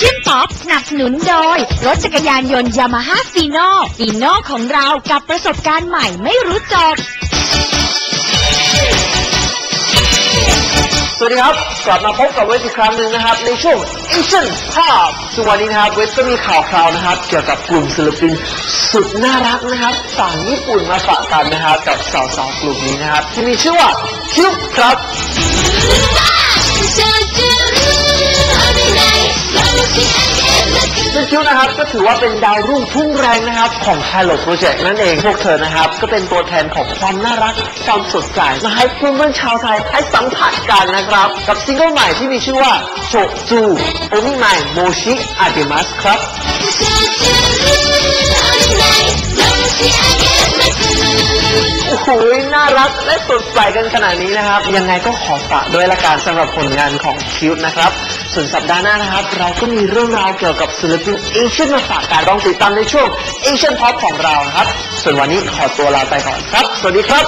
Asian Pop สนับสนุนโดย รถจักรยานยนต์ยามาฮ่าฟีโน่ฟีโน่ของเรากับประสบการณ์ใหม่ไม่รู้จบ สวัสดีครับ กลับมาพบกับเวทอีกครั้งหนึ่งนะครับ ในช่วง Asian Pop ซึ่งวันนี้นะครับเวทก็มีข่าวคราวนะครับ เกี่ยวกับกลุ่มศิลปินสุดน่ารักนะครับจากญี่ปุ่นมาฝากกันนะครับ กับสาวๆกลุ่มนี้นะครับ ที่มีชื่อว่าคิวครับ คิวนะครับก็ถือว่าเป็นดาวรุ่งพุ่งแรงนะครับของ h ฮโลโปรเจกต์นั่นเองพวกเธอนะครับ ก็เป็นตัวแทนของความน่ารักความสดใสมาให้เพื่อนๆชาวไทยให้สัมผัสกันนะครับ กับซิงเกิลใหม่ที่มีชื่อว่า暑中お見舞い申し上げます ครับ น่ารักและสดใสกันขนาดนี้นะครับ ยังไงก็ขอฝากด้วยละกันสำหรับผลงานของคิวนะครับ ส่วนสัปดาห์หน้านะครับ เราก็มีเรื่องราวเกี่ยวกับศิลปินเอเชียนมาฝากการต้องติดตามในช่วงเอเชียนพอปของเราครับ ส่วนวันนี้ขอตัวลาไปก่อนครับ สวัสดีครับ